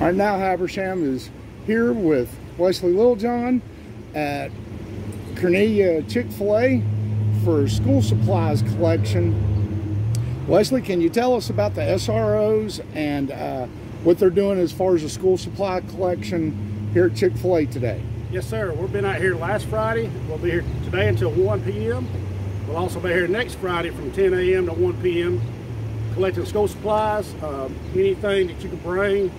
Right, now Habersham is here with Wesley Littlejohn at Cornelia Chick-fil-A for school supplies collection. Wesley, can you tell us about the SROs and uh, what they're doing as far as the school supply collection here at Chick-fil-A today? Yes, sir. We've been out here last Friday. We'll be here today until 1 p.m. We'll also be here next Friday from 10 a.m. to 1 p.m. collecting school supplies, uh, anything that you can bring,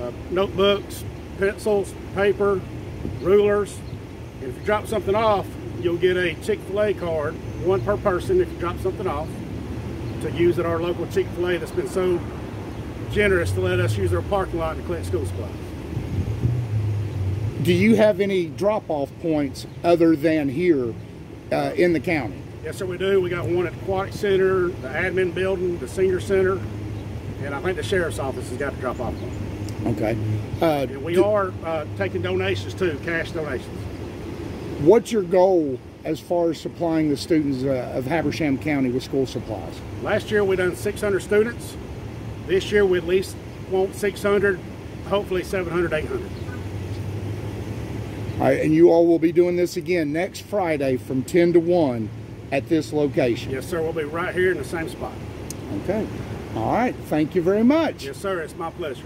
uh, notebooks, pencils, paper, rulers. And if you drop something off, you'll get a Chick-fil-A card, one per person if you drop something off, to use at our local Chick-fil-A that's been so generous to let us use their parking lot to collect school supplies. Do you have any drop-off points other than here uh, in the county? Yes, sir, we do. We got one at the Aquatic Center, the admin building, the senior center, and I think the sheriff's office has got to drop off one. Okay. Uh, we are uh, taking donations too, cash donations. what's your goal as far as supplying the students uh, of Habersham County with school supplies? Last year we done 600 students. This year we at least want 600, hopefully 700, 800. All right, and you all will be doing this again next Friday from 10 to 1 at this location. Yes, sir. We'll be right here in the same spot. Okay. All right. Thank you very much. Yes, sir. It's my pleasure.